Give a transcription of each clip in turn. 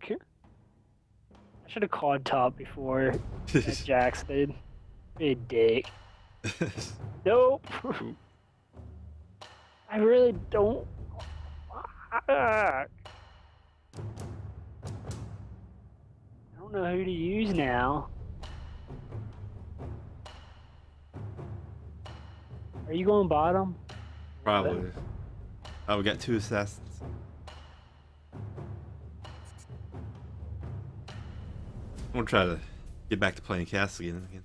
Fuck. I should have called top before Jax did. Be a dick. Nope. I really don't. Fuck. I don't know who to use now. Are you going bottom? Probably. Oh, we got two assassins. I'm gonna try to get back to playing Castle again. again.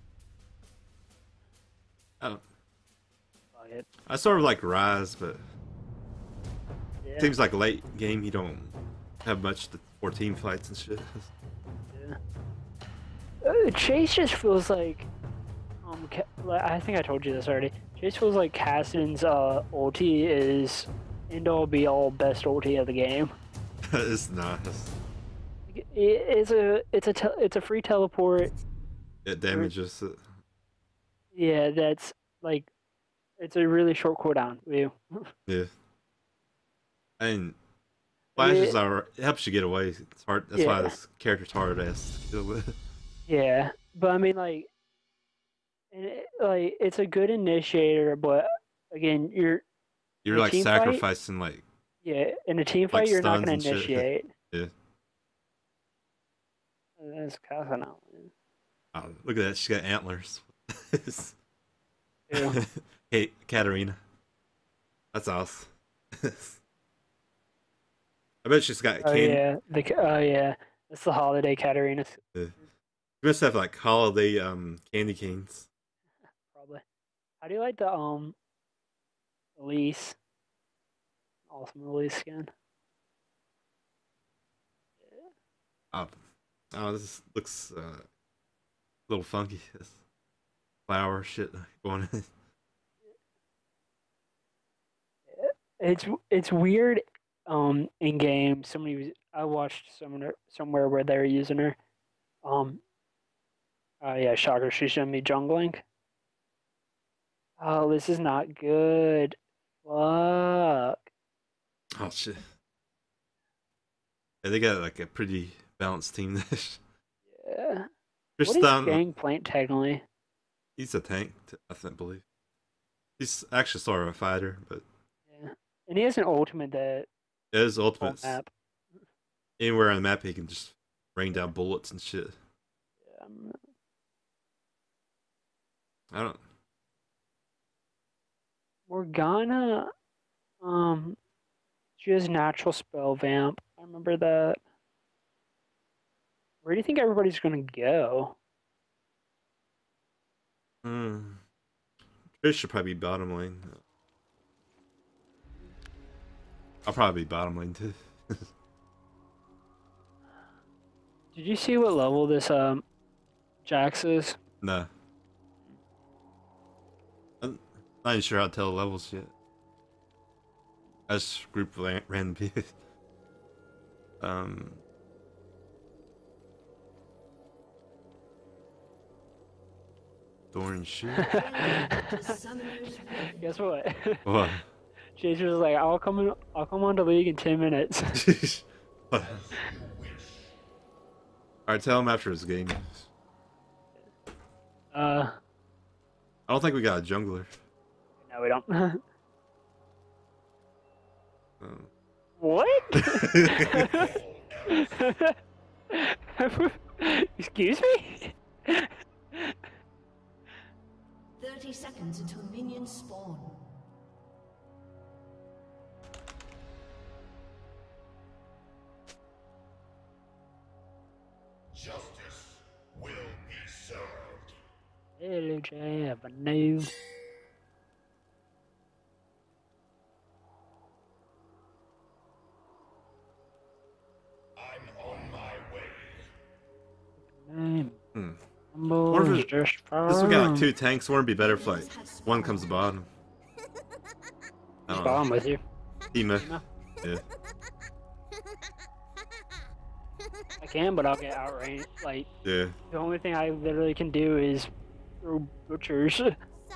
I don't. I sort of like Ryze, but Yeah. seems like late game you don't have much to, for team fights and shit. Yeah. Uh, Chase just feels like, um, I think I told you this already. Chase feels like Kassadin's uh ulti is end all be all best ulti of the game. it's not. It, it's a it's a tel it's a free teleport. It damages it. Yeah, that's like, it's a really short cooldown. View. Yeah. And flashes are it helps you get away. It's hard. That's why Yeah. this character's hard ass to deal with. Yeah, but I mean like, and it, like it's a good initiator, but again, you're You're like team fight? sacrificing like yeah in a team fight Like you're not gonna initiate. Yeah. That's Kassadin out. oh, look at that. She's got antlers. Hey, Katarina. That's awesome. I bet she's got Oh candy. yeah, the oh yeah, it's the holiday Katarina You must have like holiday um candy canes. probably. How do you like the um, Elise? Awesome Elise skin. Oh, oh this looks uh, a little funky. This flower shit going in. It's it's weird. Um, in game, somebody was I watched somewhere somewhere where they were using her. Um. Oh yeah, shocker. She's gonna be jungling. Oh, this is not good. Fuck. Oh shit. Yeah, they got like a pretty balanced team. there. Yeah. There's What is some. Gangplank technically? He's a tank, I think, believe. He's actually sort of a fighter, but Yeah. And he has an ultimate that his full ultimates map. anywhere on the map he can just rain down bullets and shit. Yeah, I'm- I don't. Morgana, um, she has natural spell vamp. I remember that. Where do you think everybody's gonna go? Hmm. Trish should probably be bottom lane. I'll probably be bottom lane too. Did you see what level this um Jax is? nah. I'm not even sure how to tell the levels yet. I just group ran- people. um. Thorn. Guess what? what? Chase was like, "I'll come in, I'll come on to league in ten minutes." Alright, tell him after his game. uh, I don't think we got a jungler. no, we don't. Um, what? Excuse me? 30 seconds until minions spawn. Justice will be served. Village Avenue. I'm If it- This one got like two tanks. Wouldn't be better if like one comes bottom? I don't Spawn know. with you. Team. No. Yeah. I can, but I'll get outranged. Like Yeah. the only thing I literally can do is throw butchers.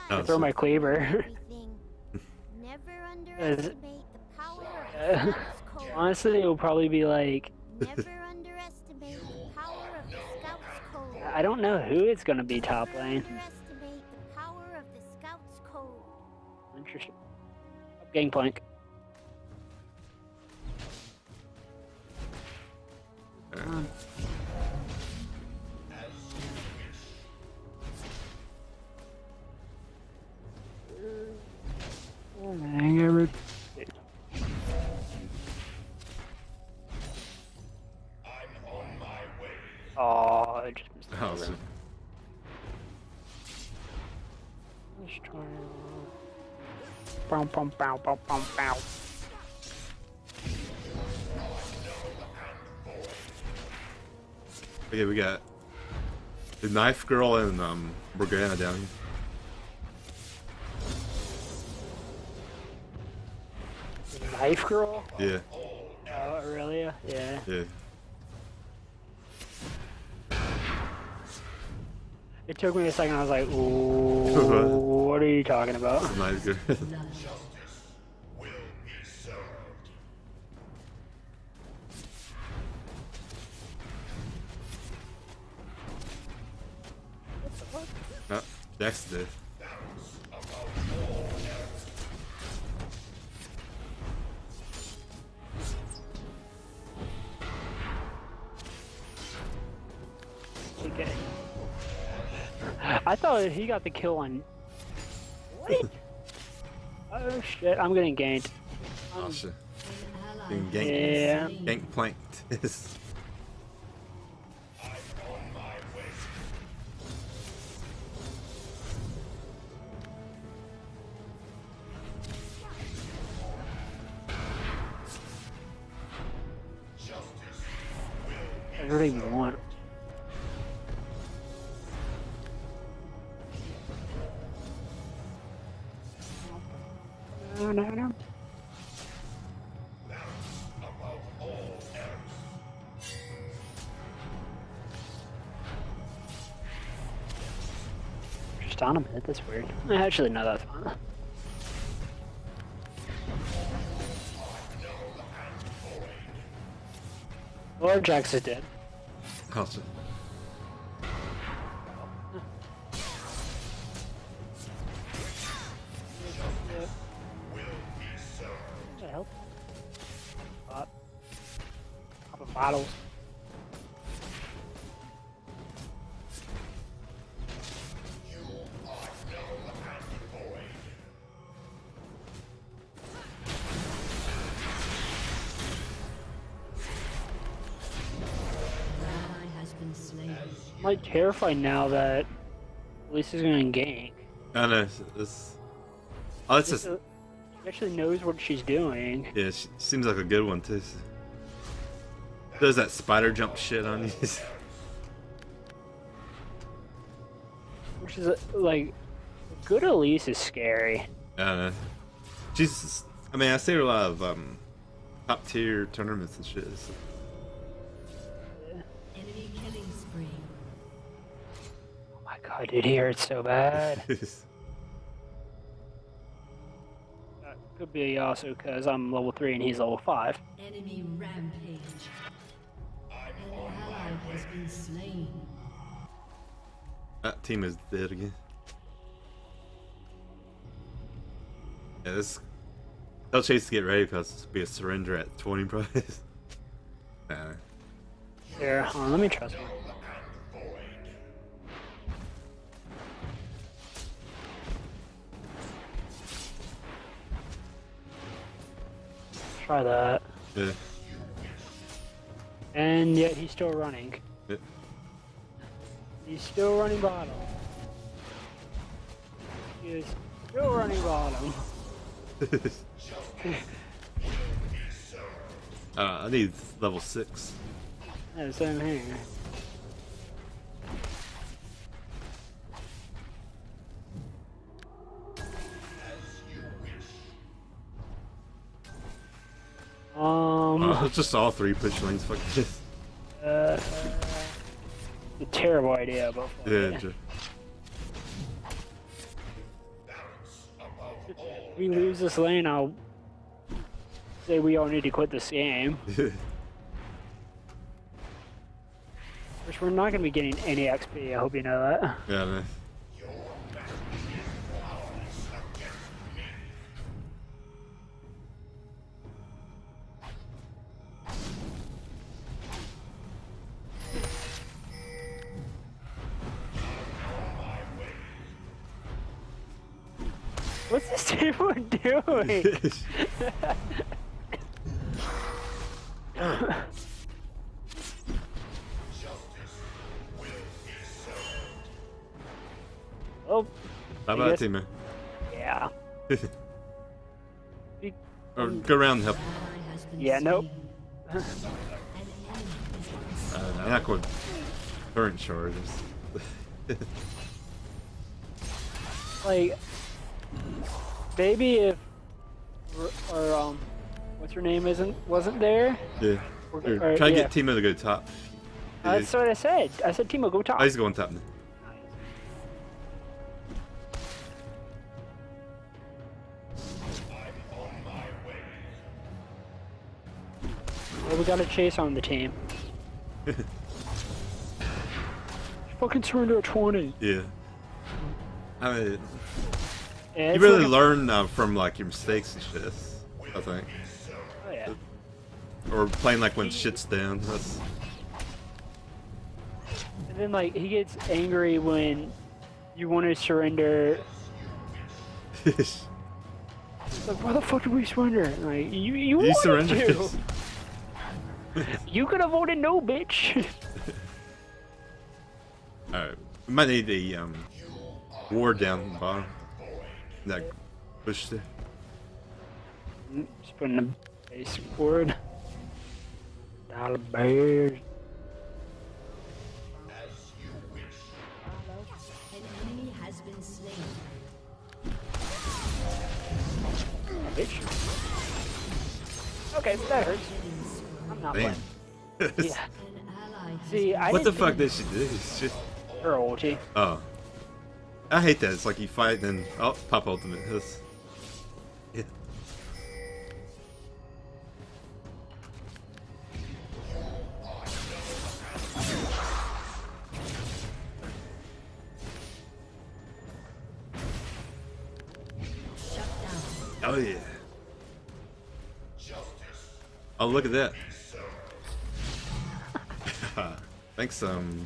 Oh, throw so- my cleaver. Never underestimate the power of Honestly, it'll probably be like I don't know who it's gonna be top lane. The power of the Scout's code. Interesting. Gangplank. Come on. Hang over. I'm on my way. Oh, I just missed the cover. so- Let's try. Bow, bow, bow, bow, bow, bow. Okay, we got the knife girl and um Morgana down here. Knife girl? Yeah, Oh, Irelia? Yeah. yeah. It took me a second. I was like, "Ooh, what are you talking about?" The knife girl. I thought he got the kill on. What? oh shit! I'm getting ganked. Oh shit. An ally Being has ganked. Yeah. been. Gank planked. I really that's weird. I Actually, no, that's fine. Lord Jax is dead. the hell? Pop. Popping bottles. Like terrified now that Lisa's gonna gank. I know. It's, it's, oh, it's just she actually knows what she's doing. yeah. She seems like a good one too. Does that spider jump shit on you? Which is like, good Elise is scary. I know. She's. I mean, I see her a lot of um, top tier tournaments and shit. so- Oh my god, dude, he hurts so bad. Uh, Could be also because I'm level 3 and he's level 5. Enemy rampage. An ally has been slain. that team is dead again. Yeah, this. They'll chase to get ready because it's be a surrender at 20 price. nah. Here, hold on, let me trust him. Try that. Yeah. And yet he's still running. yeah. He's still running bottom. He is still running bottom. uh, I need level 6. Yeah, same here. Um, Uh, it's just all three push lanes. Fuck this. uh, a terrible idea, but Yeah, it. if we lose this lane, I'll say we all need to quit this game. Which we're not gonna be getting any XP. I hope you know that. Yeah, man. Doing? oh, How about that, man? yeah. Or go around and help. Ally has been Yeah, nope. slain. An enemy Uh, I'm not going current charges. Like, maybe if, or, um, what's her name isn't wasn't there? yeah. Or- or- try to yeah. get Teemo to go top. Uh, That's what I said. I said Teemo, go top. Oh, he's going top now. Well, we got a chase on the team. Fucking surrender at 20. Yeah. I mean, Yeah, you really like learn uh, from like your mistakes and shit. I think, Oh, yeah. or playing like when shit's down. That's And then, like, he gets angry when you want to surrender. It's Like, why the fuck did we surrender? Like, you, you, you wanted surrender. to. You could have voted no, bitch. Alright, we might need a um, ward down the bottom. That push there. Just putting the basic forward. Dollar bears. An enemy has been slain. Okay, that hurts. I'm not Damn. playing. Yeah. An ally has See, I what the fuck think did she do? Shit. her ulti. Oh. I hate that. It's like you fight and then oh pop ultimate. That's, Oh look at that. Thanks, um,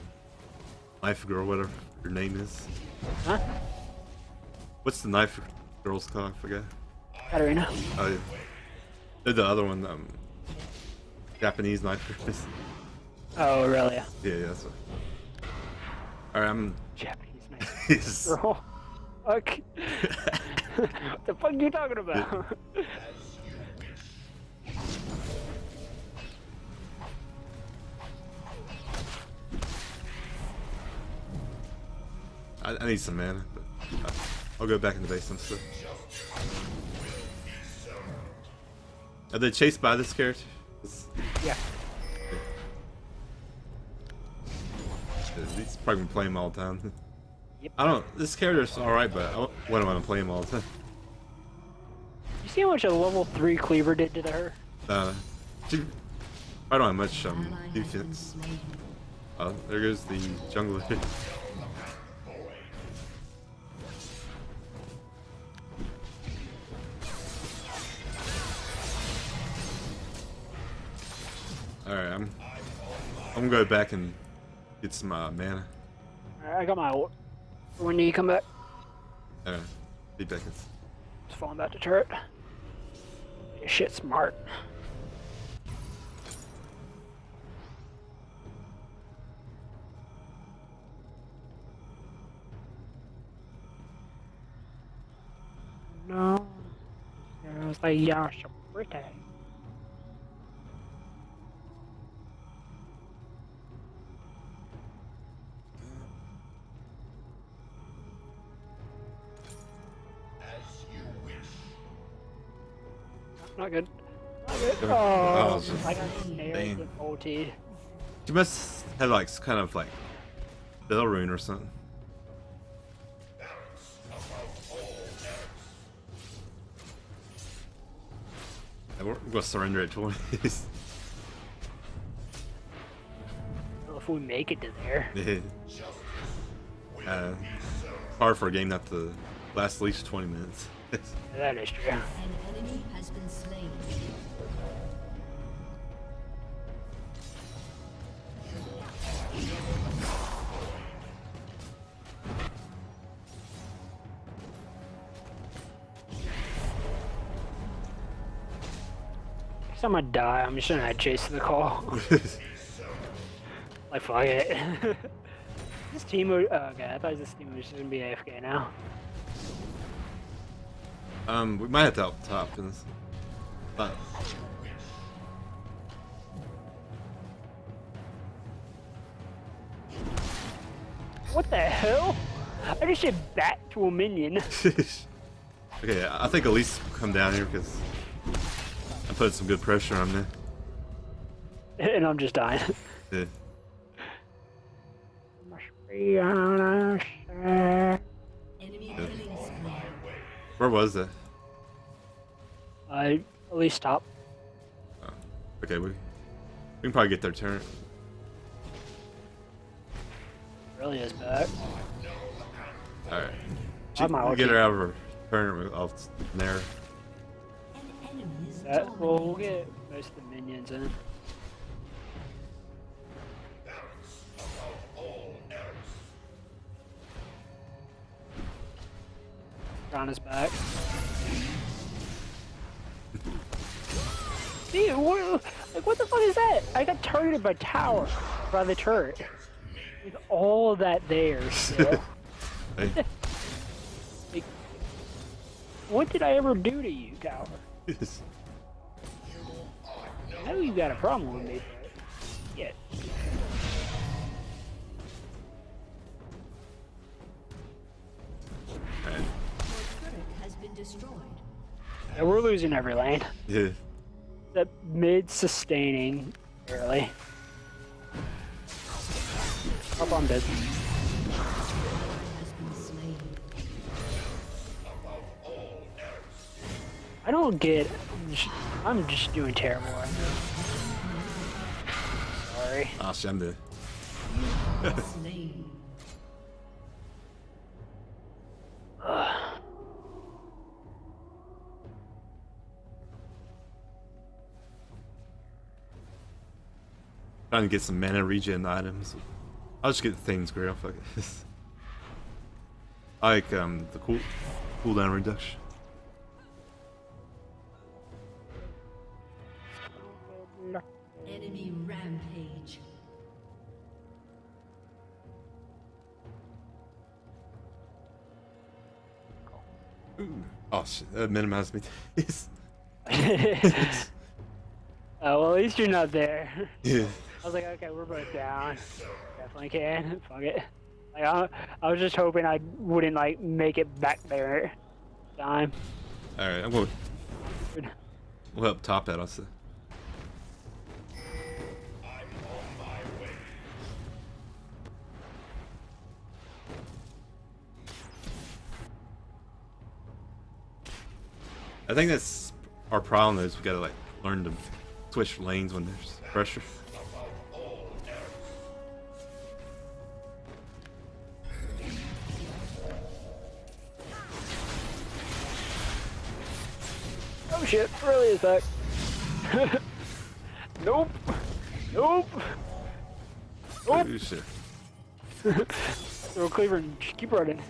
knife girl, whatever your name is. Huh? What's the knife girl's called? I forgot. Katarina. Oh yeah. The- The other one, um, Japanese knife girl. Oh, really? yeah, yeah, that's right, I'm. Japanese Knife girl. Fuck. what the fuck are you talking about? I, I need some mana. But uh, I'll go back in the base and stuff. Are they chased by this character? Yeah. He's probably been playing all the time. Yep. I don't. This character's all right, but I don't- wouldn't want to play him all the time. You see how much a level 3 cleaver did to her? Uh, she, I don't have much um Ally has been defense. Oh, there goes the jungler. Alright, I'm I'm gonna go back and get some uh, mana. Alright, I got my ult. When do you come back? Uh, be back. Just falling back to turret. Your shit smart. No. It was like, yeah, pretty. Not good. Not good. Oh, Oh, I got nailed with OT. She must have like kind of like bell rune or something. We're gonna surrender at 20. Ugh. if we make it to there. Yeah. Uh, hard for a game not to last at least 20 minutes. That is true. An enemy has been slain. Next time I die, I'm just gonna Chase the call. like, fuck it. this team, would- oh, okay, I thought this team was just gonna be AFK now. Um, we might have to up top. But What the hell? I just said back to a minion. okay, I think Elise will come down here because I put some good pressure on there. and I'm just dying. Yeah. Enemy killing spree. Where was that? I at least stop. Oh, okay, we we can probably get their turn. Really is back. All right. We'll get her out of her turn. Snare. An That, well, we'll get most of the minions in. Donna's back. Dude, what, like, what the fuck is that? I got targeted by tower, by the turret. With all of that there. Hey. Like, what did I ever do to you, tower? I know you got a problem with me, yeah. Alright. Turret has been destroyed. Yeah, we're losing every lane. Yeah. That mid sustaining early. Up on dead. Has been slain. I don't get. I'm just doing terrible right now. Sorry. Ah, shit, Trying to get some mana regen items. I'll just get things grail. Fuck it. I like um the cool cooldown reduction. Enemy rampage. Oh shit, that minimized me. Oh, well, at least you're not there. yeah. I was like, okay, we're both down. Definitely can. Fuck it. Like, I, I was just hoping I wouldn't like make it back there. Time. All right, I'm going. We'll help top that. I'll say. I think that's our problem is we gotta like learn to switch lanes when there's pressure. Shit! Really is that. nope. Nope. Nope. Throw Cleaver and keep running.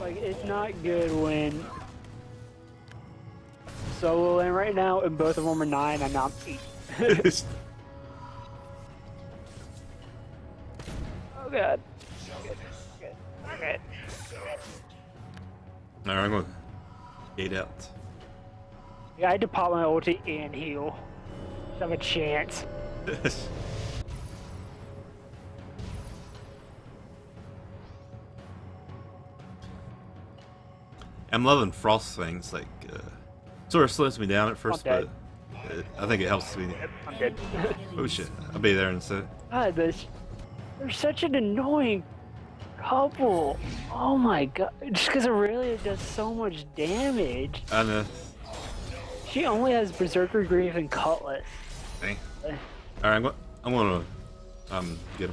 Like, it's not good when solo in right now and both of them are 9 and I'm 8. oh god. Okay. Okay. Okay. All right, I'm going gate out. Yeah, I had to pop my ulti and heal. Just have a chance. I'm loving Frost things. Like, uh, sort of slows me down at first, but it, I think it helps me. I'm dead. Oh shit! I'll be there in a sec. God, this, they're such an annoying couple. Oh my god. Just because Irelia does so much damage. I know. She only has Berserker Greaves and Cutlass. Dang. Alright, I'm, go- I'm gonna um get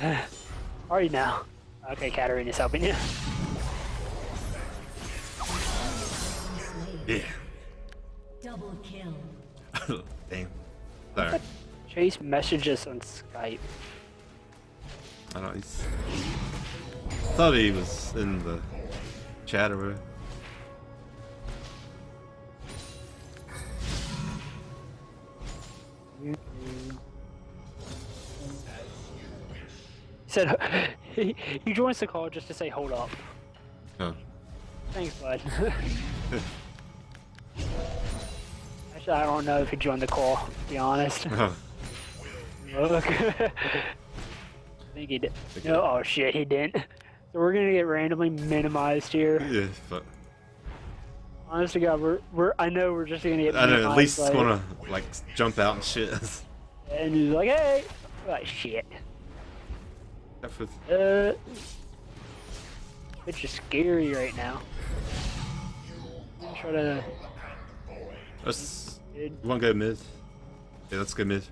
him. Already now. Okay, Katarina's helping you. Yeah. Double kill. Damn. Sorry. Chase messages on Skype. I don't. He's. Thought he was in the chat or whatever. He said he, he joins the call just to say hold up. Oh. Thanks, bud. Actually, I don't know if he joined the call, to be honest. Oh. Look. I think he did. No, oh shit, he didn't. So we're gonna get randomly minimized here. yeah, but Honest to God, we're, we're I know we're just gonna get I know. At least it's gonna like jump out and shit. And he's like, hey! We're like, shit. Except for- Uh. It's just scary right now. Try to. Let's. Dude. You wanna go mid? Yeah, let's go mid.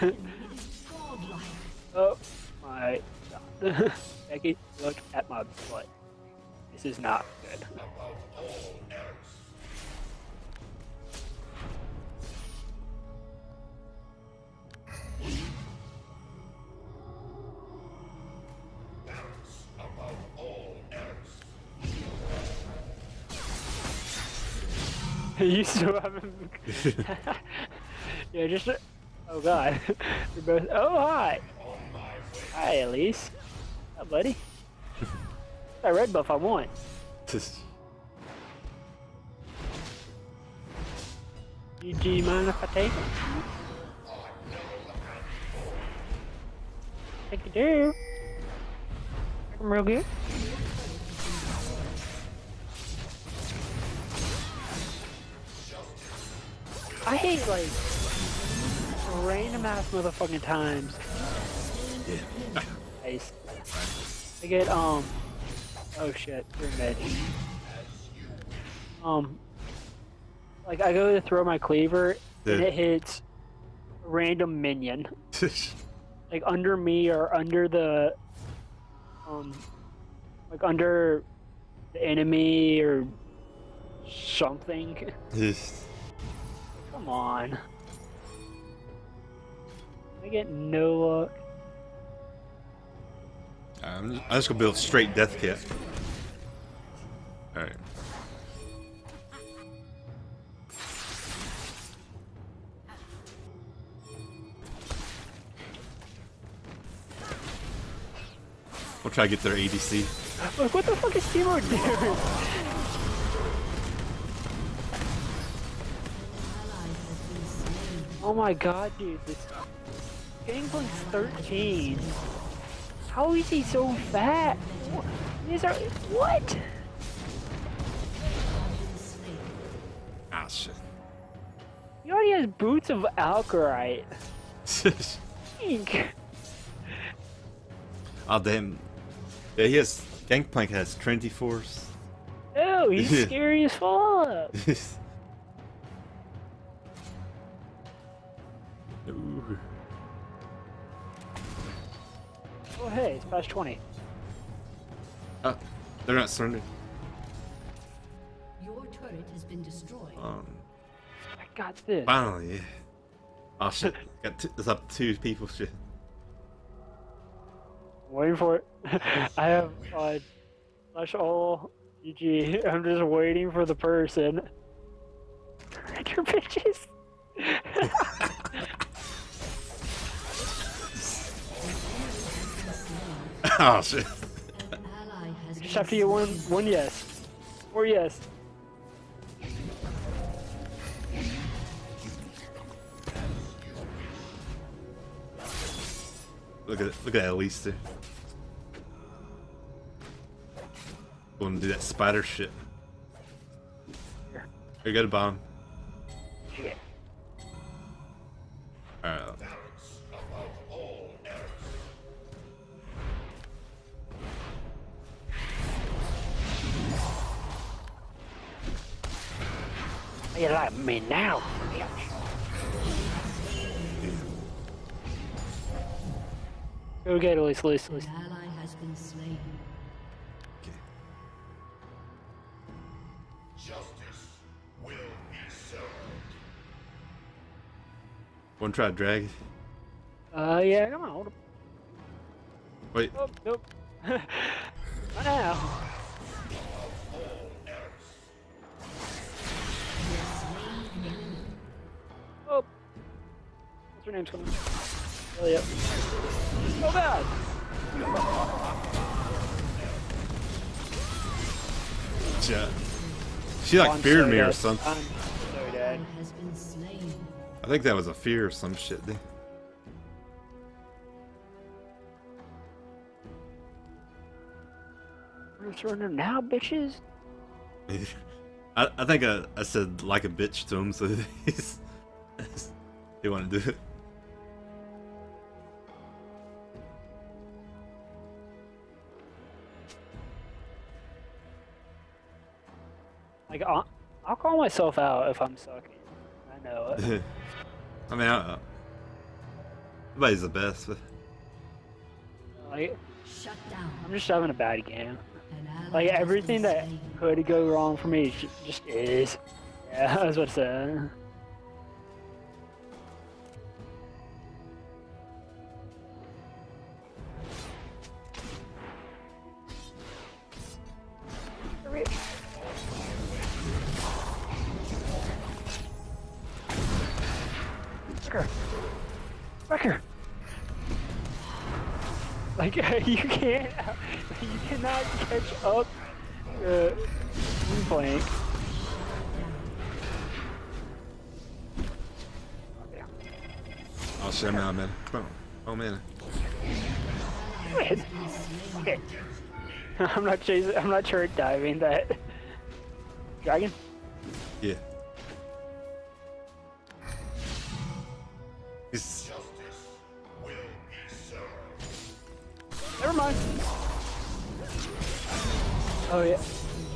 Oh my god. Becky, look at my butt. This is not good. you still haven't. yeah, just. Oh god. We're both. Oh, hi! Hi, Elise. Hi, buddy. that red buff I want. You, do you mind if I take it? I think you do. I'm real good. I hate like random ass motherfucking times. Nice. I get um. Oh shit, you're mid. Um. Like I go to throw my cleaver and it hits a random minion, like under me or under the, um, like under the enemy or something. Come on. I get no luck. I'm just, I'm just gonna build straight Deathcap. Alright. We'll try to get their ADC. Look, what the fuck is Timur doing? Oh my god, dude, this Gangplank's 13. How is he so fat? These are what? Slain. Ah. He already has boots of Alacrity. Ink. oh, damn. Yeah, he has. Gangplank has Trinity Force. Oh, he's scary as fuck. hey, it's past 20. Oh, they're not surrendering. Your turret has been destroyed. Um, I got this. finally, yeah. Oh shit, got t- it's up to two people. Shit. waiting for it. I have uh, slash all GG. I'm just waiting for the person. Your bitches. Oh shit. Just been have to get one, one yes. Or yes. Look at look at that Elise there. Going to do that spider shit. Here. Here, go to bomb. Shit. Alright. You like me now, bitch? Go ally has been slain. Okay. Justice will be served. One try drag. Uh, yeah, come on. Wait. Oh, nope. Not now. Her name's coming? Oh, yep. Oh, God. Yeah. She like Oh, I'm feared sorry, me or something. I'm sorry, Dad. Ally has been slain. I think that was a fear or some shit. dude. We're surrender now, bitches. I, I think I, I said like a bitch to him, so he's he want to do it. Like, I'll, I'll call myself out if I'm sucking. I know it. I mean, I, everybody's the best, but Like, Shut down. I'm just having a bad game. Like, everything that could go wrong for me ju- just is. Yeah, that's what I Wrecker! Like, you can't, you cannot catch up uh, playing. I'll him out, man. Come on. Oh man. Okay. I'm not chasing. I'm not turret diving that dragon. Yeah. He's Never mind. Oh yeah.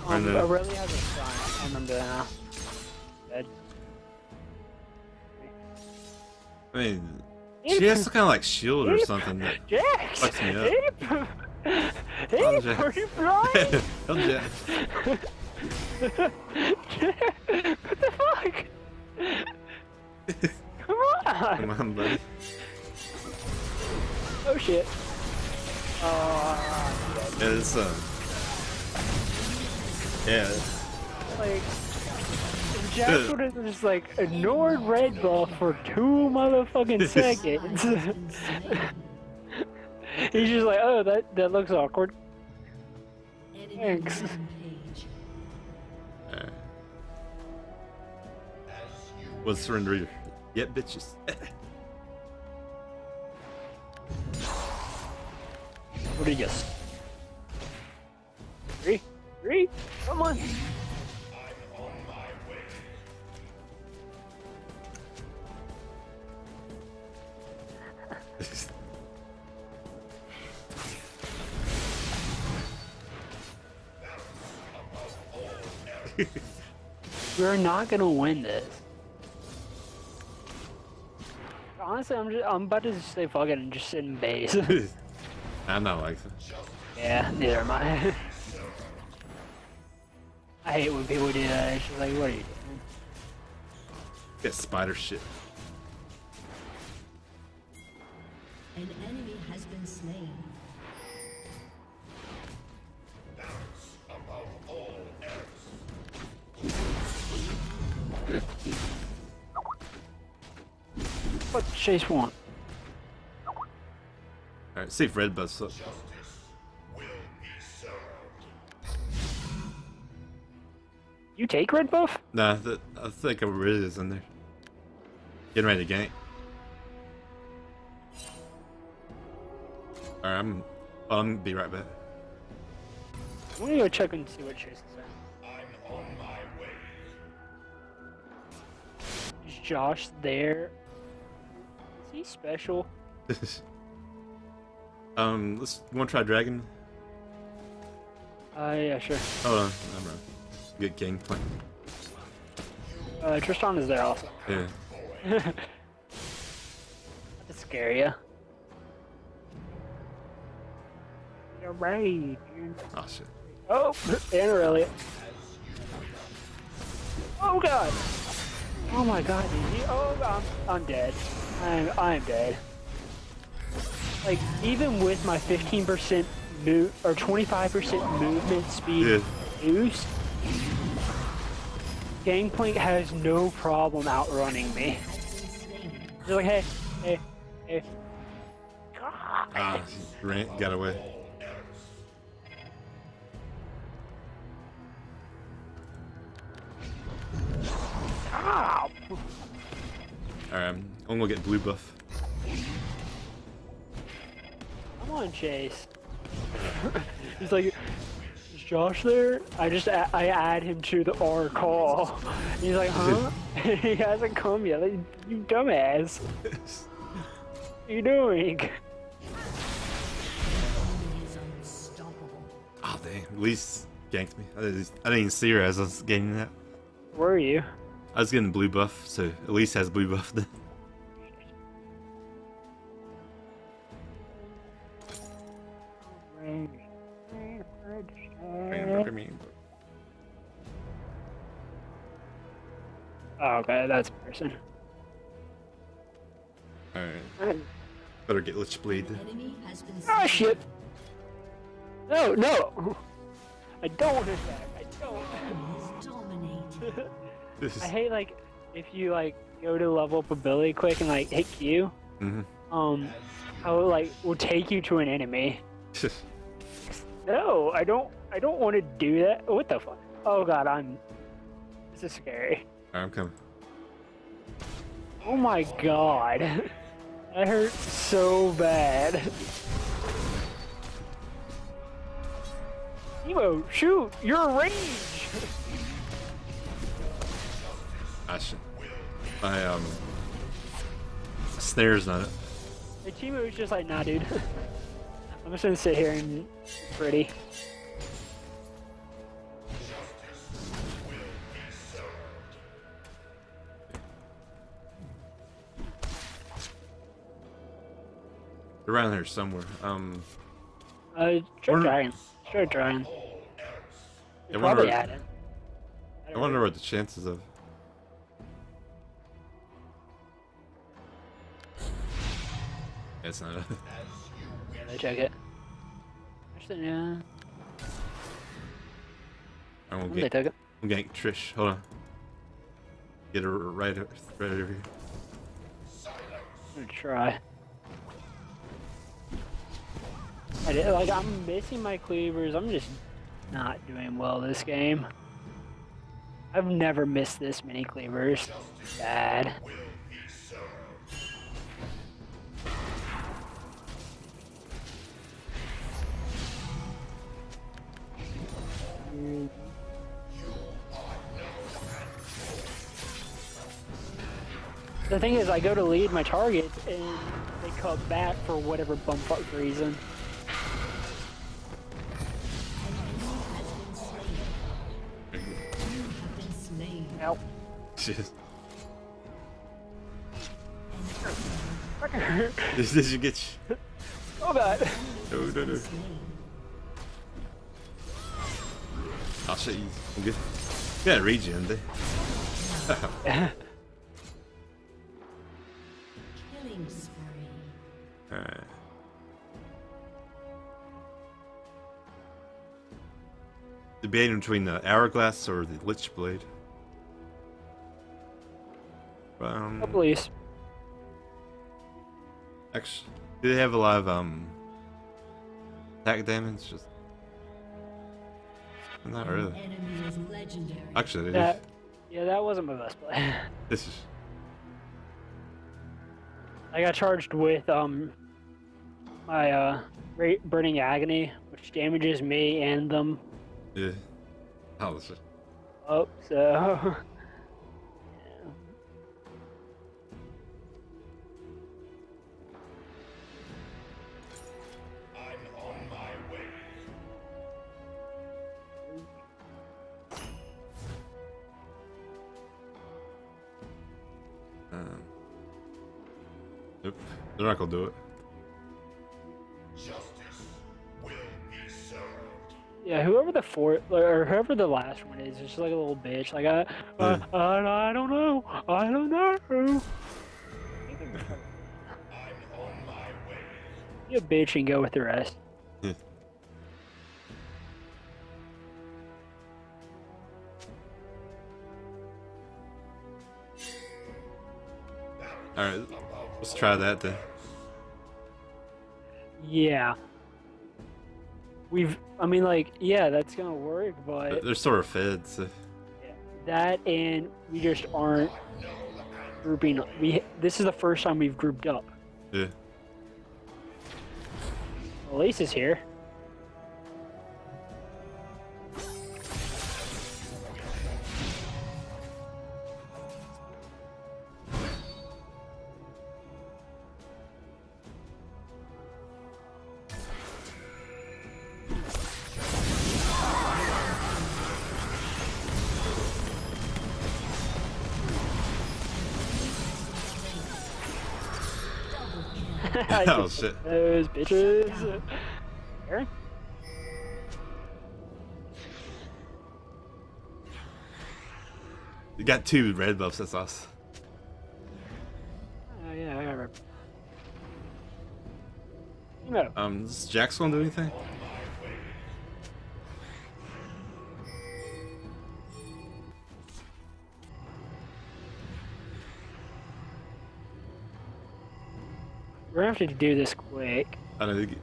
Um, Brenda. Irelia has a sign. I remember that now. Dead. I mean, she has some kind of like shield or something. That, Jax! Fucks me up. Hey, hey, Jax. are you blind? Hell yeah. what the fuck? Come on! Come on, buddy. Oh shit. Oh, Yeah, it's uh. Yeah. like Jax would have just like ignored red buff for two motherfucking seconds. Ally has been slain. He's just like, oh, that that looks awkward. Thanks. As was surrender yet, bitches. Guess? Three, three, come on. I'm on my way. We're not gonna win this. Honestly, I'm just I'm about to just say fuck it and just sit in base. I'm not like that. yeah, neither am I. I hate when people do that. It's just like, what are you doing? Get spider shit. An enemy has been slain. Balance above all else. What Chase want? Alright, see red buffs up. Justice will be served. You take red buff? Nah, that, I think red is in there. Getting ready to gank. Alright, I'm. Oh, I'm gonna be right back. I'm gonna go check and see what Chase is saying. I'm on my way. Is Josh there? Is he special? um, let's. You wanna try dragon? Uh, yeah, sure. Hold on, I'm wrong. Good king plan. Uh, Tristan is there also. Yeah. Not to scare you. You're right. Oh shit. Oh, and Irelia. Oh god. Oh my god, did he? Oh, I'm, I'm dead. I'm, I'm dead. Like, even with my 15% move, or 25% movement speed Yeah. boost, Gangplank has no problem outrunning me. He's like, hey, hey, hey. Ah, he ran, got away. Ow! Alright, I'm, I'm gonna get blue buff. Come on, Chase. He's like, is Josh there? I just I add him to the R call. He's like, huh? he hasn't come yet. Like, you dumbass. What are you doing? Is unstoppable. Oh dang, at least ganked me. I didn't, I didn't even see her as I was getting that. Where are you? I was getting blue buff, so Elise has blue buff then. Oh, okay, that's a person. Alright, better get Lich Blade. then. Enemy has been Oh shit! No, no! I don't want to attack. I don't. Has dominated. This is, I hate like if you like go to level up ability quick and like hit Q, Mhm. um, how it like will take you to an enemy. No, I don't. I don't want to do that. What the fuck? Oh god, I'm. This is scary. Alright, I'm coming. Oh my god, that hurts so bad. Emo, shoot! You're a rage. I should. I, um snare's not it. The Teemo was just like, nah, dude. I'm just gonna sit here and pretty. Around here somewhere. Um, Uh, Wonder- trying. Try trying. I wonder, Probably what, at it. I wonder what the chances of. It's not. Yeah, they check it. Actually, yeah. I'm gonna get. it. I'm getting Trish. Hold on. Get her right, right over here. I'm gonna try. I did, like I'm missing my cleavers. I'm just not doing well this game. I've never missed this many cleavers. Bad. The thing is, I go to lead my targets and they cut back for whatever bumfuck reason. Ow. Shit. This, is should get. Oh god. No, no, no. I'll show you. I'm good. You got a regen, they. Killing spree. Alright. Debating between the hourglass or the lich blade. Um, Oh, please. actually, do they have a lot of um attack damage? Just not really. Enemy is legendary. Actually, they do. That, yeah, that wasn't my best play. This is I got charged with um my uh ra- burning agony, which damages me and them yeah. Oh, this is up. So they're not gonna do it. Justice will be served. Yeah, whoever the fourth or whoever the last one is, is just like a little bitch. Like I, uh, I, I, I don't know, I don't know. I'm on my way. Be a bitch and go with the rest. Yeah. All right, let's try that then. Yeah. We've, I mean, like, yeah, that's gonna work, but They're sort of feds. that and we just aren't grouping. We this is the first time we've grouped up. yeah. Elise is here. Shit! Those bitches. You got two red buffs. That's us. Oh yeah, I remember. You know, Um, is Jax gonna do anything? We're gonna have to do this quick. I don't think.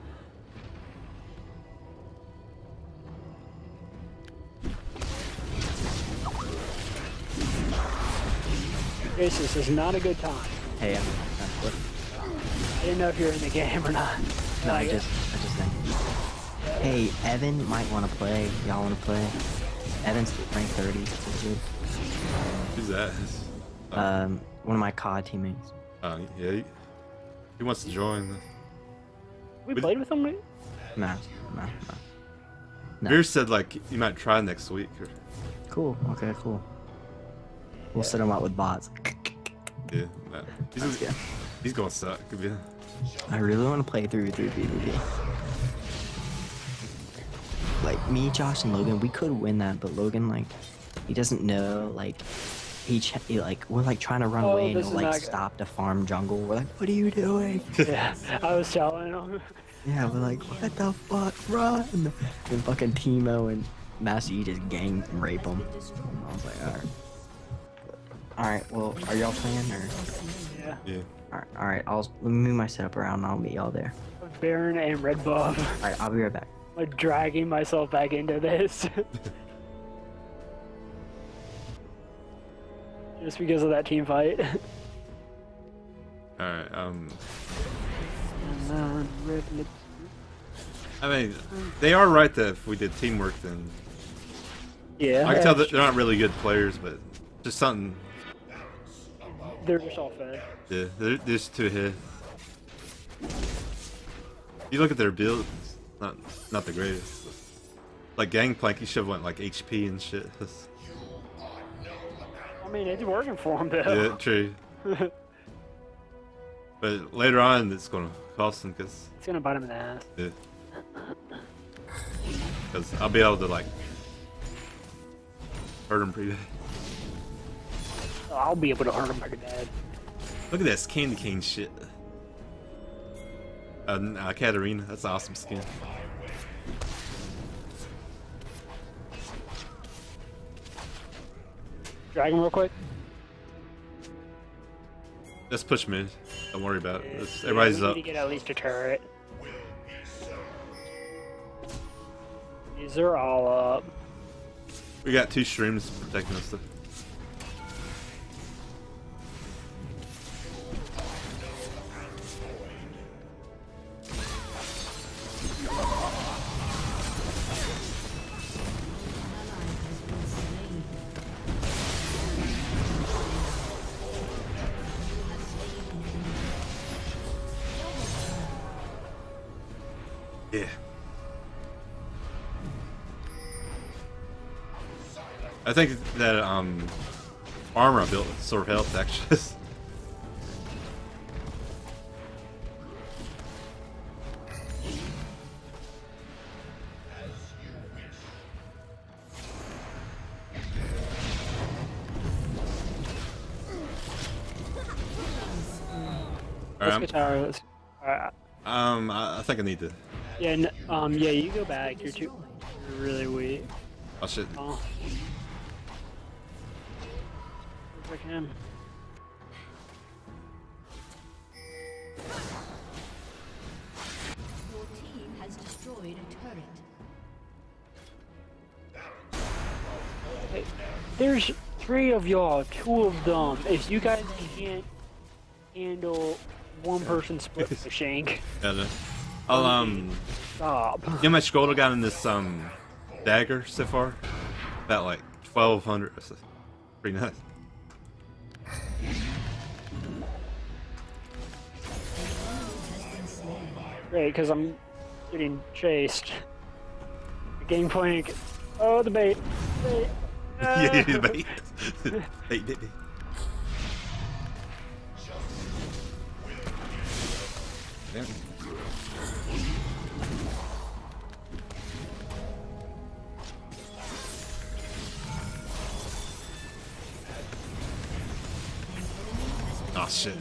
This this is not a good time. Hey, I'm, I'm what? I didn't know if you were in the game or not. No, I Like, just, I just think. Hey, Evan might want to play. Y'all want to play? Evan's rank 30. Who's that? Um, one of my COD teammates. Oh yeah, he, he wants to join. we we- played with them. Nah, nah, nah. No. Veer said like he might try next week. Or, Cool. Okay, cool. We'll set him up with bots. yeah, nah. he's, That's good. he's gonna suck. Yeah. I really want to play through through PvP. Like me, Josh, and Logan, we could win that, but Logan, like, he doesn't know. Like, he, ch- he like, we're like trying to run Oh, away and this he'll like not stop the farm jungle. We're like, what are you doing? yeah, I was telling them. Yeah, we're like, what the fuck, run! And fucking Teemo and Master Yi just gang rape him. I was like, alright. Alright, well, are y'all playing or? Yeah, Yeah. Alright, alright, I'll let me move my setup around and I'll meet y'all there. Baron and Red Buff. Alright, I'll be right back. like dragging myself back into this. Just because of that team fight. All right. Um, And then Red Lip- I mean, they are right that if we did teamwork, then yeah, I can tell that they're not really good players, but just something. they're just all fed. Yeah, they're, just too ahead. You look at their builds, not not the greatest. Like Gangplank, he should have went like HP and shit. I mean, it's working for him though. yeah, true. But later on, it's gonna cost them because It's gonna bite him in the ass. yeah. Because I'll be able to like hurt him pretty bad. I'll be able to hurt him pretty bad. Look at this candy cane shit. Uh, uh, Katarina, that's an awesome skin. Drag him real quick. Let's push mid. Don't worry about it. It's- Yeah, everybody's up. Get at least a turret. These are all up. We got two streams protecting us. Though. think that um, armor built sort of health, actually. Let's Um, uh, um I, think I need to. Yeah, um, yeah, you go back. You're too. You're really weak. Oh shit. Oh. Looks like him. Your team has destroyed a turret. There's three of y'all, two of them. If you guys can't handle one person split the shank, Yeah, no. I'll um. stop. You know how much gold I got in this um dagger so far? About like twelve hundred. That's Pretty nice. Great, because I'm getting chased. The gangplank. Oh, the bait. Bait. yeah, Ah. bait. bait, bait, bait. Damn. Oh shit.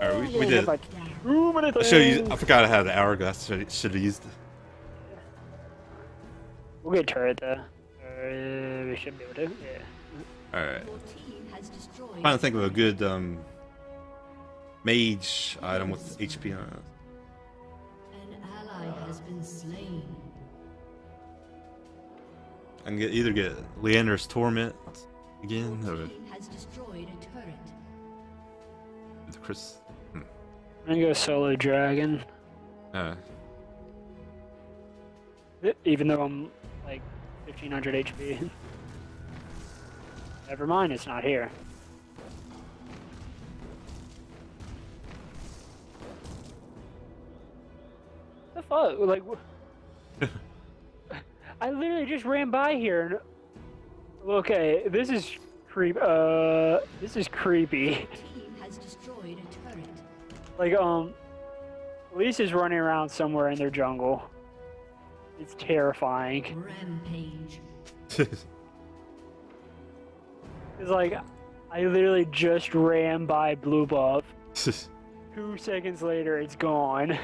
Alright, we, we did. by Too many I should use. I forgot I had an hourglass. Should should have used it. We'll get turret though. Uh, we should be able to. Yeah. All right. Your team has destroyed. trying to think of a good um mage item with HP on it. An ally has been slain. I can get either get Liandry's Torment again or has destroyed a turret. the Chris. I'm gonna go solo dragon. Uh, Even though I'm like 1500 HP. Never mind, it's not here. The fuck? Like, I literally just ran by here. And... Okay, this is creep. Uh, this is creepy. Like, um, Elise is running around somewhere in their jungle. It's terrifying. Rampage. It's like, I literally just ran by blue buff. Two seconds later, it's gone.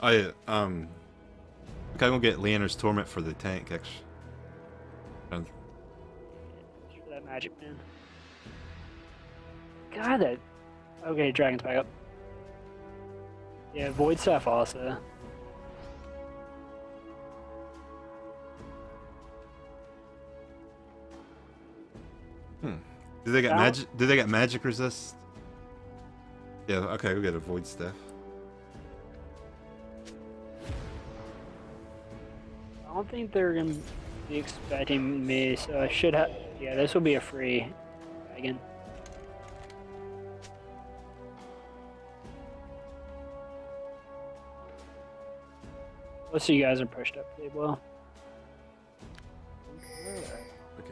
I, yeah. Um. Okay, I'm gonna get Liandry's Torment for the tank. Actually. For that magic man. God, that. Okay, dragon's back up. Yeah, void staff also. Hmm. Do they got Down? magic? Do they got magic resist? Yeah. Okay, we'll get a void staff. I don't think they're gonna be expecting me, so I should have. Yeah, this will be a free dragon. Most of you guys are pushed up pretty well. Okay.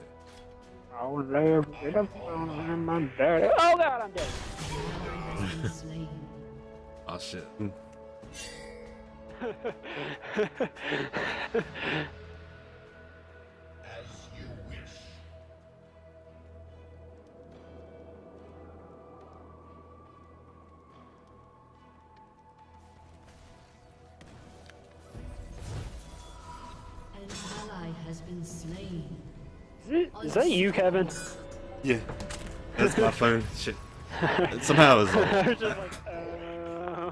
I'll never get up on my daddy. Oh god, I'm dead. Ally has been slain. Oh shit. Is, that you, Kevin? Yeah. That's my phone. Shit. Somehow it was I like, was just like, uh,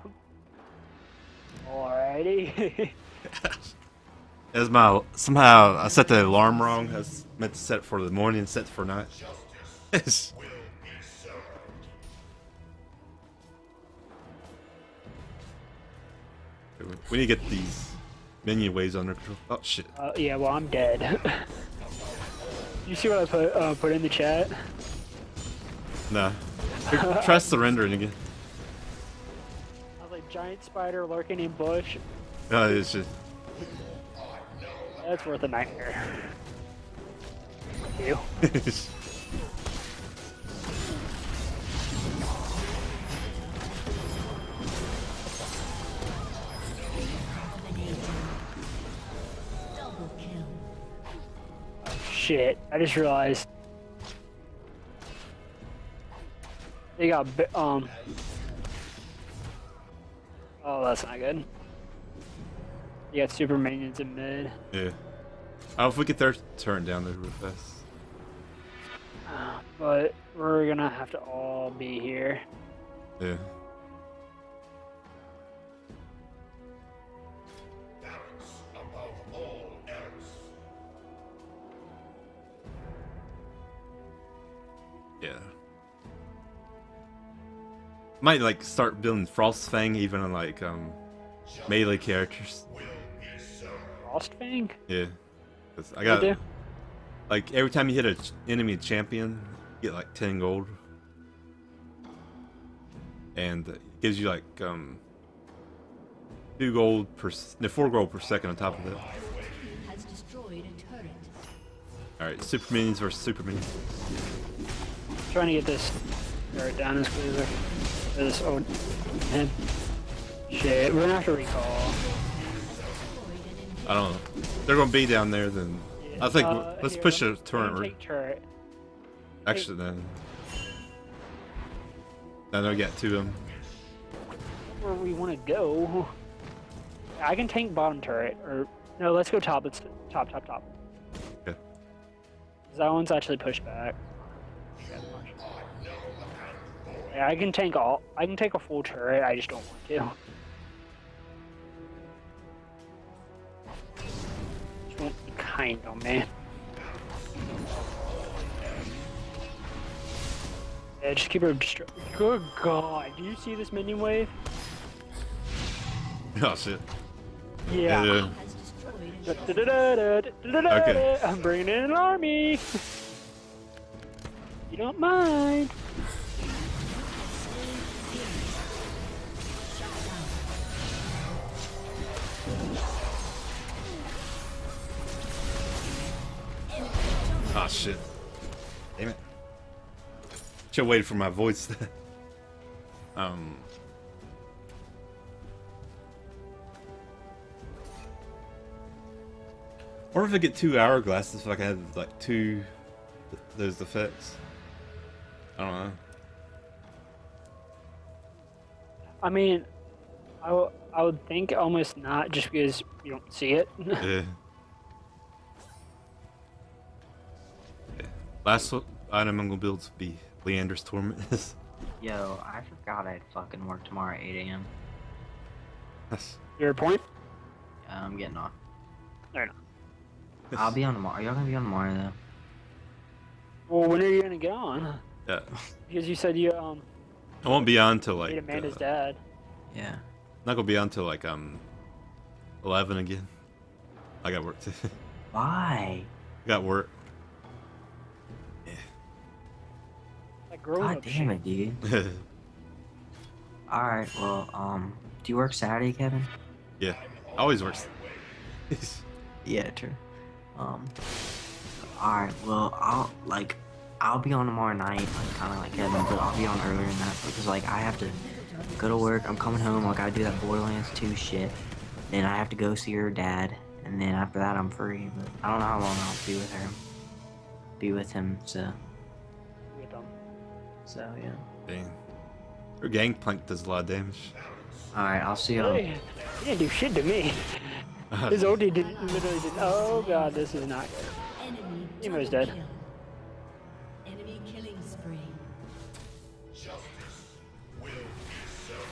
alrighty. As my somehow I set the alarm wrong. I was meant to set it for the morning, set it for night. Justice will be served. we need to get these menu waves under control. Oh shit! uh, yeah, well, I'm dead. You see what I put uh, put in the chat? Nah. Try surrendering again. I was like, giant spider lurking in bush. Oh, it's just That's worth a nightmare. You. shit. I just realized. They got, um... Oh, that's not good. You got super minions in mid. Yeah. Oh, if we could third turn down, the roof fast. But we're gonna have to all be here. Yeah. Yeah. Might like start building Frostfang even on like um melee characters. Will be so. Frostfang? Yeah. 'Cause I What got do? like every time you hit a ch- enemy champion, you get like ten gold, and it gives you like um two gold per no four gold per second on top of it. Has destroyed a turret. All right, super minions versus super minions. Trying to get this turret down as quick as I or this oh man. Shit, we're gonna have to recall. I don't know. They're gonna be down there then. I think Uh, let's here, push a turret. let me re- take turret. Actually, then. Now they get to them. Where we want to go. I can tank bottom turret, or no, let's go top. Let's top, top, top. Okay. That one's actually pushed back. I can tank all. I can take a full turret. I just don't want to. Just want to be kind on me. Yeah, just keep her Good God, do you see this minion wave? Oh shit. Yeah. Yeah. Has Da-da-da-da-da-da-da-da. Okay. I'm bringing in an army. you don't mind. Oh shit. Damn it. Should have waited for my voice. um. Or if I get two hourglasses, if I can have like two th- those effects. I don't know. I mean, I, w- I would think almost not, just because you don't see it. Yeah. Last item I'm gonna build will be Liandry's Torment. Yo, I forgot I'd fucking work tomorrow at 8 a.m. That's- Your point? Yeah, I'm getting off. Or not? I'll be on tomorrow. Are y'all gonna be on tomorrow though? Well, when are you gonna get on? yeah. Because you said you um I won't be on till like ate Amanda's uh, dad. Yeah. not gonna be on till like um eleven again. I got work too. Why? got work. Like grown God up damn shit. it, dude. Alright, well, um, do you work Saturday, Kevin? yeah, always works. Yeah, true. Um, alright, well, I'll, like, I'll be on tomorrow night, like, kind of like Kevin, but I'll be on earlier than that because, like, I have to go to work. I'm coming home, like, I do that Borderlands 2 shit. Then I have to go see her dad, and then after that, I'm free. But I don't know how long I'll be with her. Be with him, so, With them. So, yeah. Dang. Her gangplank does a lot of damage. Alright, I'll see y'all. Hey, he didn't do shit to me. His ulti did literally did. Oh god, this is not good. Enemy Emo's dead. kill. Enemy killing spree. Justice will be served.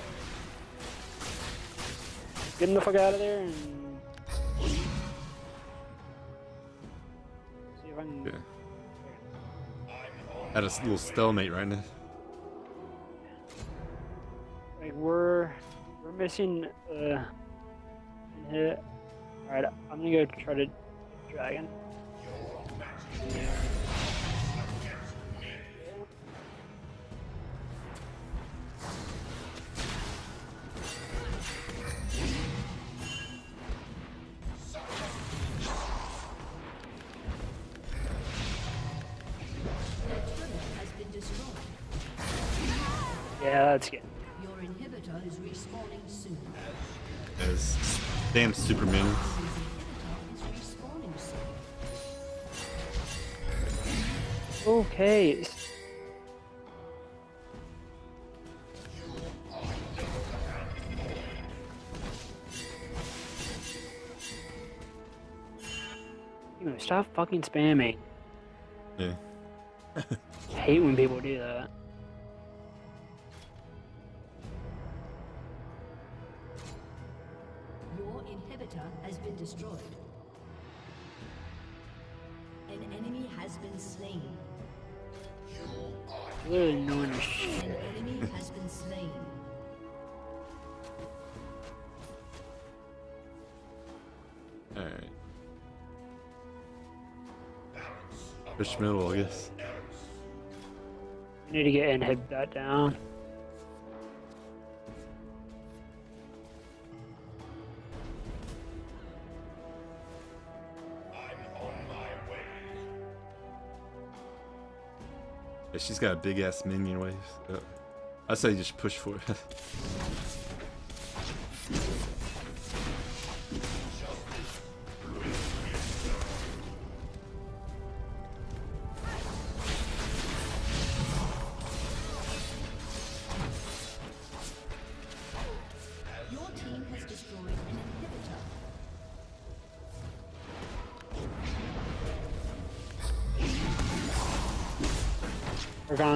Get him the fuck out of there and see if I can. Yeah. At a little stalemate right now. Like we're we're missing uh hit. Alright, I'm gonna go try to dragon. Yeah, that's good. Your inhibitor is respawning soon. As damn Superman. Okay. Stop fucking spamming. Yeah. I hate when people do that. Destroyed. An enemy has been slain. Literally annoying as shit. An enemy has been slain. Alright. Push middle, I guess. I need to get inhib that down. She's got a big ass minion wave. So oh. I say just push for it.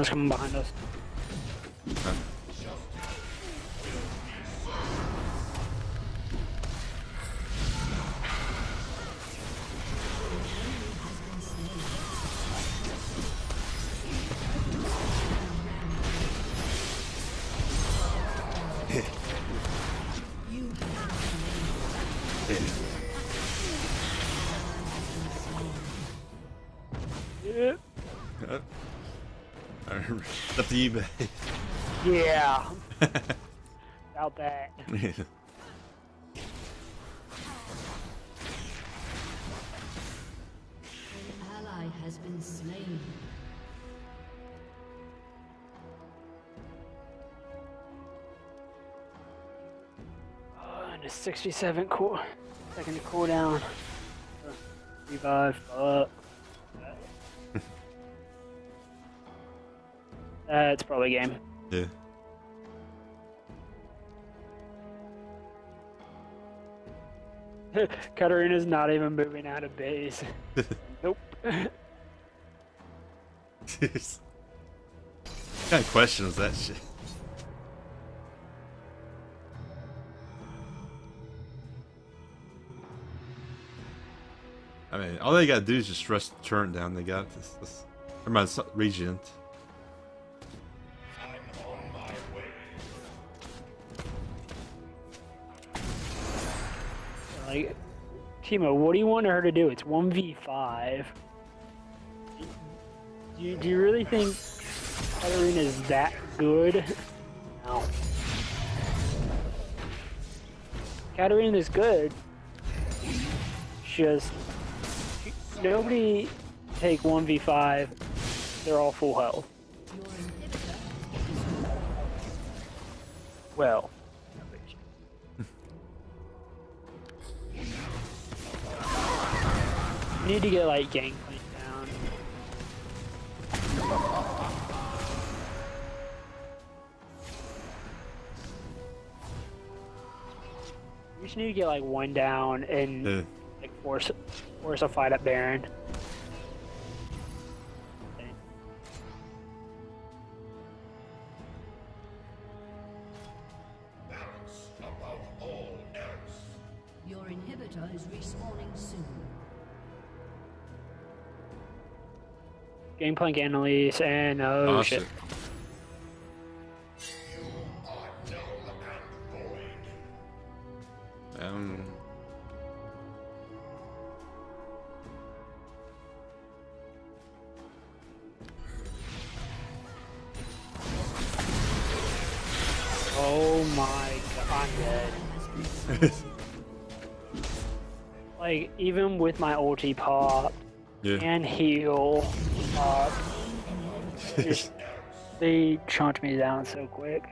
Coming behind us. eBay. Yeah. About that. An ally has been slain. Oh, and a 67 cool second to cool down. Uh. Fuck. Probably game. yeah. Katarina's not even moving out of base. nope. what kind of question was that shit? I mean, all they gotta do is just rush the turn down. They got this. this. Everybody's regent. Like, Teemo, what do you want her to do? It's 1v5. Do you, do you really think Katarina is that good? No. Katarina is good. Just nobody take 1v5. They're all full health. Well, you need to get like gangplank down. You just need to get like one down and Yeah. like force force a fight at Baron. Gangplank Annalise and oh, Oh, shit. shit. You are null and void. Um, Oh my god, I'm dead. Like even with my ulti pop yeah. and heal pop, just they chunked me down so quick.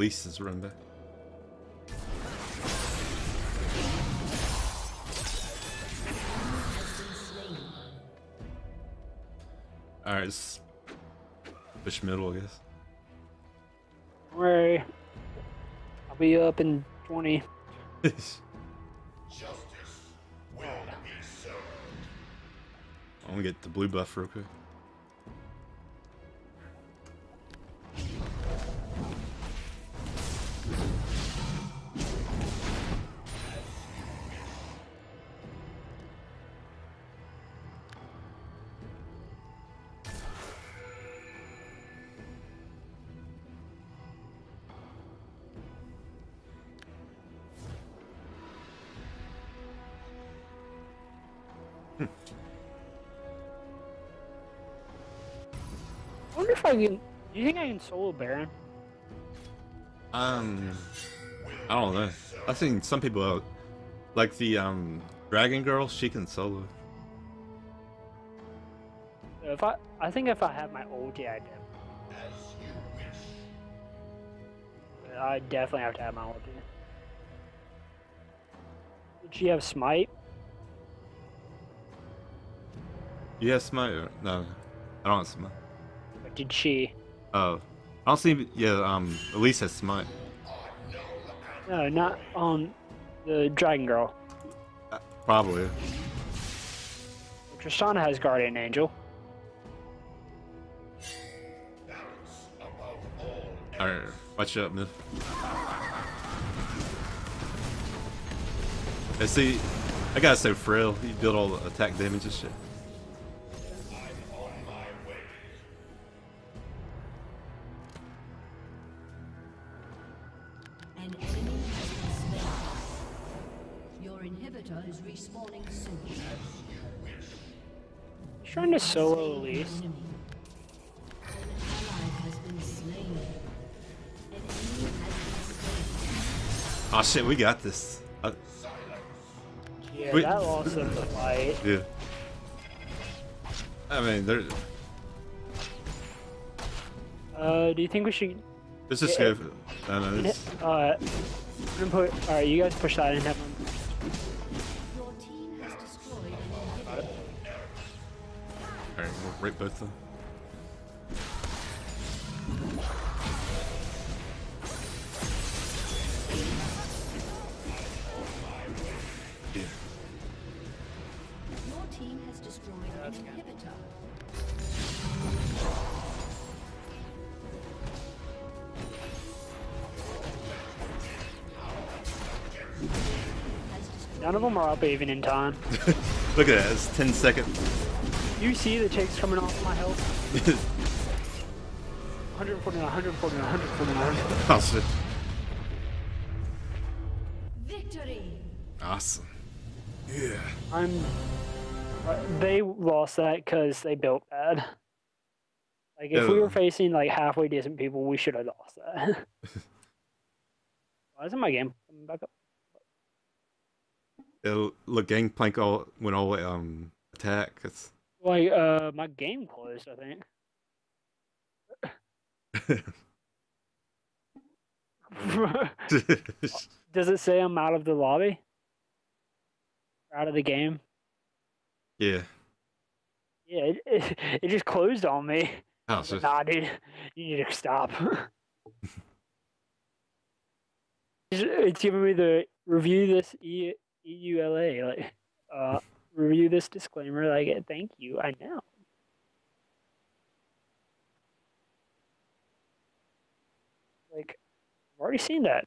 Lease is run back. Has. Alright, it's push middle, I guess. Don't worry. I'll be up in 20. Justice will be served. I'm gonna get the blue buff real quick. I solo Baron? Um, I don't know. I think some people, uh, like the um Dragon Girl, she can solo. If I, I think if I have my I As you wish. I definitely have to have my ulti. Did she have smite? You have smite? No, I don't have smite. Did she? Oh, I don't see. Yeah, um, Elise has smite. No, not on the Dragon Girl. Uh, Probably. Tristana has Guardian Angel. Balance above all Alright, watch out, mid. I see. I got so frail. You build all the attack damage and shit. Oh shit, we got this. Uh, Yeah, Wait. that lost them the fight. yeah. I mean, there. Uh, do you think we should? This is just Yeah. go. I know. This, Uh, put. All right, you guys push that and have them. your team has destroyed all right we'll rape both of them. Up even in time. Look at that, it's 10 seconds. You see the chicks coming off my health? 149, 149, 149. oh shit. victory. Awesome. Yeah. I'm. uh, They lost that because they built bad. Like if we were facing like halfway decent people, we should have lost that. Why isn't my game coming back up? It'll, look, Gangplank all went all the um attack. It's Like uh, my game closed. I think. Does it say I'm out of the lobby? Out of the game? yeah. Yeah, it, it, it just closed on me. Oh, like, nah, dude, you need to stop. it's, it's giving me the review this e, EULA, like, uh, review this disclaimer. Like, thank you. I know. Like, I've already seen that.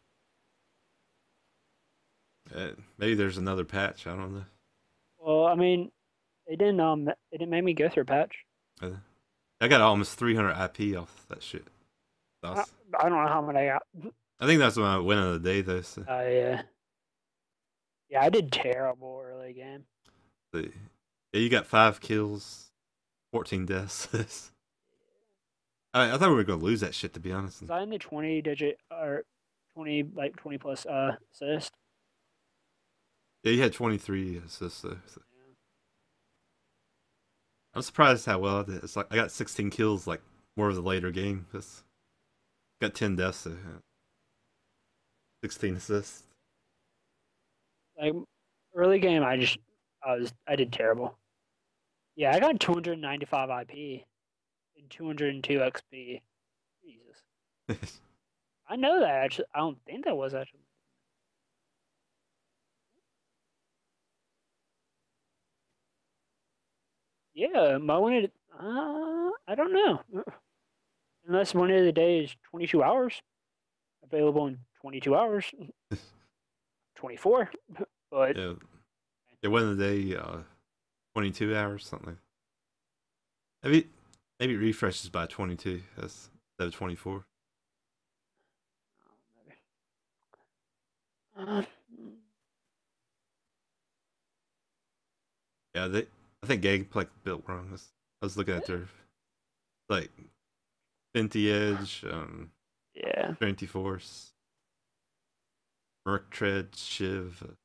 Uh, maybe there's another patch. I don't know. Well, I mean, it didn't um, it didn't make me go through a patch. Uh, I got almost 300 IP off that shit. I, I don't know how many I got. I think that's my win of the day, though. So, Uh, yeah. Yeah, I did terrible early game. yeah, you got five kills, 14 deaths. I, I thought we were gonna lose that shit, to be honest. Was I in the twenty digit or twenty like twenty plus uh assist? Yeah, you had 23 assists, though. so- I'm surprised how well I did. It's like I got 16 kills, like more of the later game. Cause got ten deaths, uh, sixteen assists. Like early game, I just I was I did terrible. Yeah, I got 295 IP and 202 XP. Jesus, I know that. Actually, I don't think that was actually. Yeah, my one of the, uh, I don't know. Unless one of the day is 22 hours. Available in 22 hours. 24. But yeah. One of the day, uh, twenty-two hours something. Maybe maybe it refreshes by twenty-two. That's instead of twenty-four. uh, Yeah, they. I think Gangplank built wrong. I was, I was looking at their like Infinity Edge, um, yeah. Trinity Force, Merc Shiv.